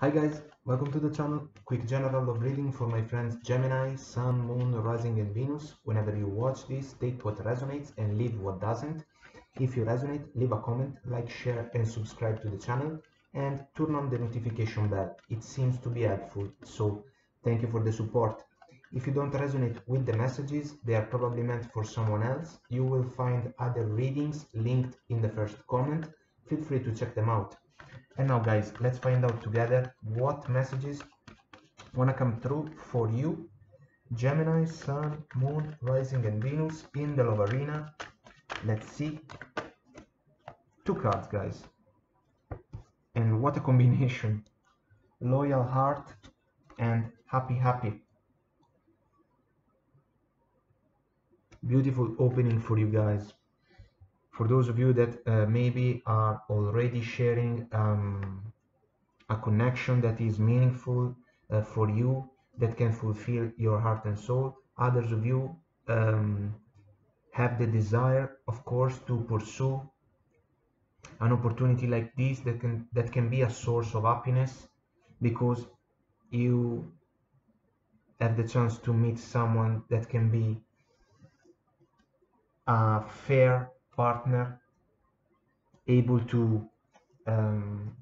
Hi guys, welcome to the channel. Quick general of reading for my friends Gemini, Sun, Moon, Rising and Venus. Whenever you watch this, take what resonates and leave what doesn't. If you resonate, leave a comment, like, share and subscribe to the channel and turn on the notification bell. It seems to be helpful, so thank you for the support. If you don't resonate with the messages, they are probably meant for someone else. You will find other readings linked in the first comment. Feel free to check them out. And now guys, let's find out together what messages wanna come through for you. Gemini, Sun, Moon, Rising and Venus in the love arena. Let's see. Two cards guys. And what a combination. Loyal heart and happy happy. Beautiful opening for you guys for those of you that uh, maybe are already sharing um, a connection that is meaningful uh, for you that can fulfill your heart and soul others of you um, have the desire of course to pursue an opportunity like this that can that can be a source of happiness because you have the chance to meet someone that can be a fair partner able to um,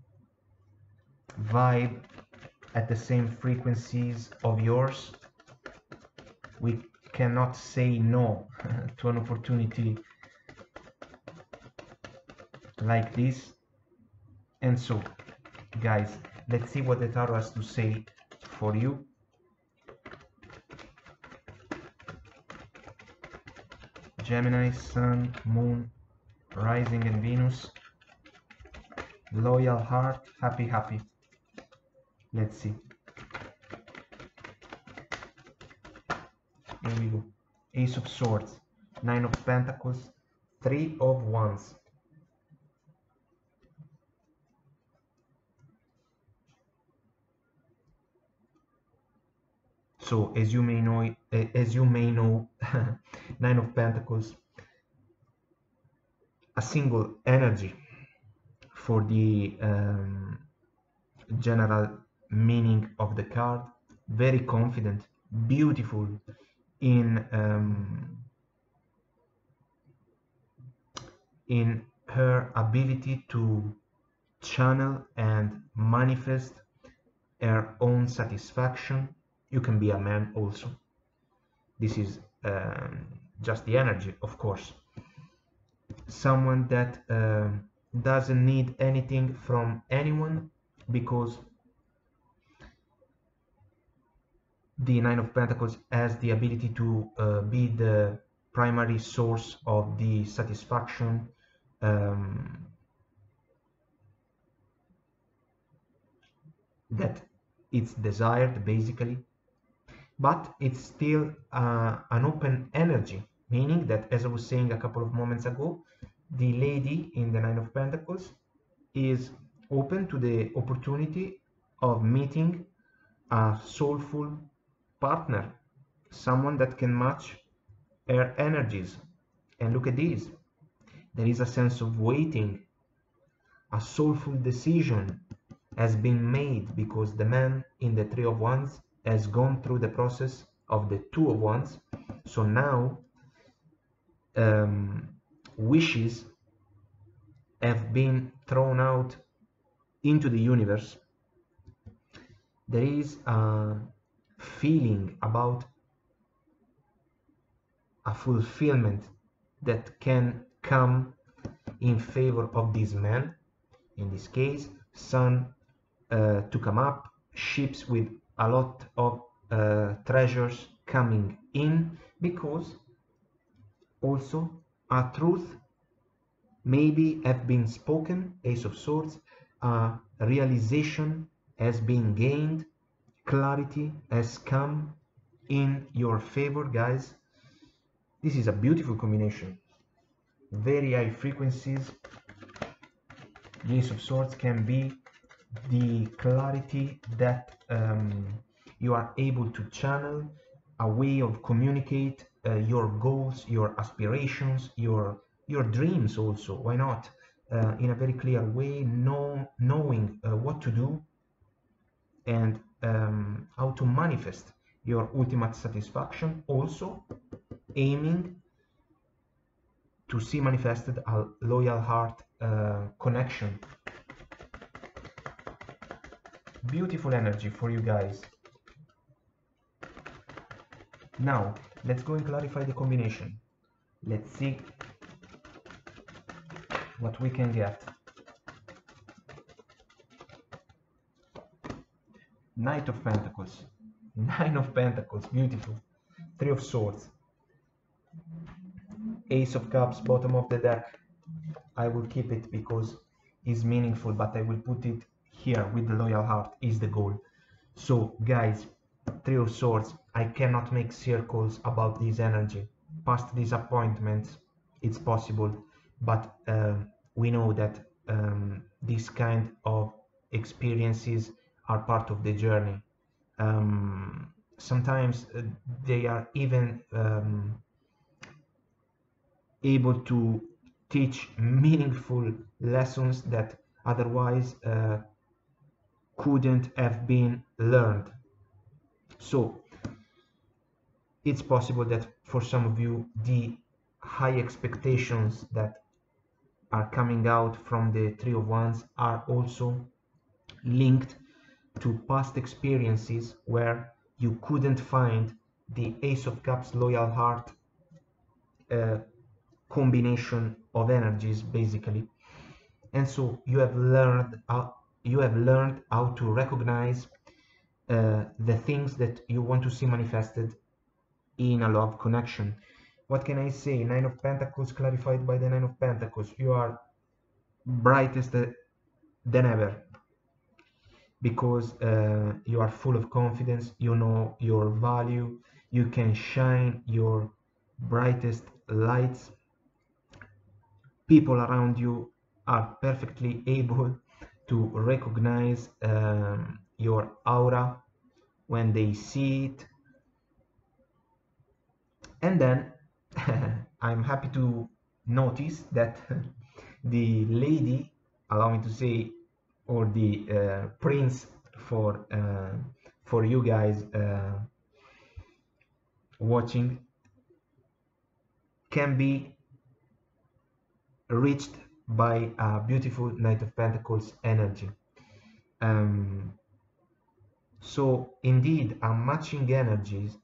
vibe at the same frequencies of yours. We cannot say no to an opportunity like this. And so guys let's see what the tarot has to say for you Gemini, Sun, Moon, Rising and Venus. Loyal heart, happy, happy. Let's see. Here we go. Ace of Swords, Nine of Pentacles, Three of Wands. So as you may know, as you may know, Nine of Pentacles, a single energy for the um, general meaning of the card. Very confident, beautiful in um, in her ability to channel and manifest her own satisfaction you can be a man also. This is um, just the energy of course. Someone that uh, doesn't need anything from anyone because the nine of pentacles has the ability to uh, be the primary source of the satisfaction um, that it's desired basically but it's still uh, an open energy meaning that as i was saying a couple of moments ago the lady in the nine of pentacles is open to the opportunity of meeting a soulful partner someone that can match her energies. And look at this. There is a sense of waiting. A soulful decision has been made because the man in the three of wands has gone through the process of the two of wands. So now um, wishes have been thrown out into the universe. There is a feeling about a fulfillment that can come in favor of this man. In this case sun uh, to come up ships with a lot of uh, treasures coming in because also a truth maybe have been spoken ace of swords a realization has been gained clarity has come in your favor guys. This is a beautiful combination. Very high frequencies. Ace of swords can be the clarity that um, you are able to channel a way of communicate uh, your goals your aspirations your your dreams also. Why not? Uh, in a very clear way know, knowing uh, what to do and um, how to manifest your ultimate satisfaction. Also aiming to see manifested a loyal heart uh, connection beautiful energy for you guys. Now let's go and clarify the combination. Let's see what we can get. Knight of Pentacles. Nine of Pentacles beautiful. Three of Swords. Ace of Cups bottom of the deck. I will keep it because it's meaningful but I will put it here with the loyal heart is the goal. So guys three of swords i cannot make circles about this energy. Past disappointments it's possible but uh, we know that um, this kind of experiences are part of the journey. Um, sometimes uh, they are even um, able to teach meaningful lessons that otherwise uh, couldn't have been learned. So it's possible that for some of you the high expectations that are coming out from the three of wands are also linked to past experiences where you couldn't find the ace of cups loyal heart uh, combination of energies basically. And so you have learned you have learned how to recognize uh, the things that you want to see manifested in a love connection. What can I say? Nine of Pentacles clarified by the Nine of Pentacles. You are brightest than ever because uh, you are full of confidence. You know your value. You can shine your brightest lights. People around you are perfectly able to recognize um, your aura when they see it. And then I'm happy to notice that the lady allow me to say or the uh, prince for uh, for you guys uh, watching can be reached by a beautiful Knight of Pentacles energy. Um, so indeed, a matching energies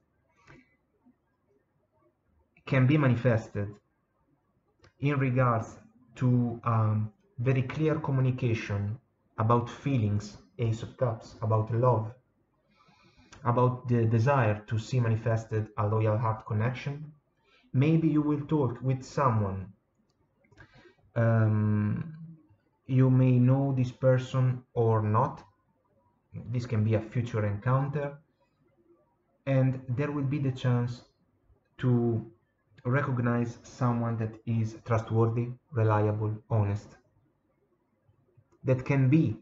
can be manifested in regards to um, very clear communication about feelings, Ace of Cups, about love, about the desire to see manifested a loyal heart connection. Maybe you will talk with someone. Um, you may know this person or not, this can be a future encounter. And there will be the chance to recognize someone that is trustworthy reliable honest. That can be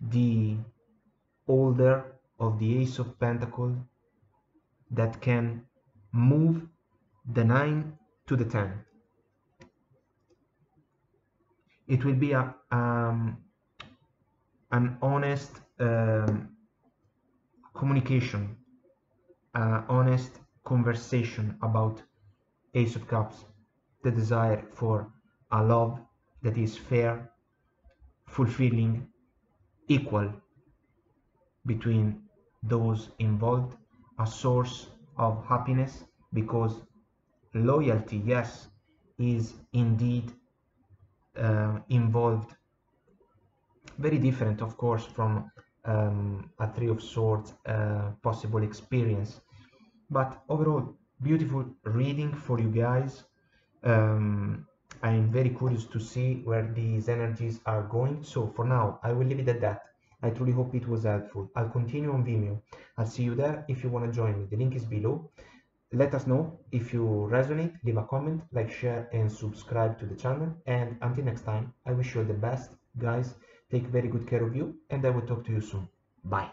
the holder of the ace of pentacles that can move the 9 to the 10 it will be a um, an honest um, communication, uh, honest conversation about Ace of Cups, the desire for a love that is fair, fulfilling, equal between those involved, a source of happiness because loyalty, yes, is indeed uh, involved. Very different, of course, from um, a three of swords uh, possible experience. But overall beautiful reading for you guys. Um, I'm very curious to see where these energies are going. So for now I will leave it at that. I truly hope it was helpful. I'll continue on Vimeo. I'll see you there if you want to join me. The link is below let us know if you resonate leave a comment like share and subscribe to the channel and until next time I wish you the best guys Take very good care of you and I will talk to you soon. Bye.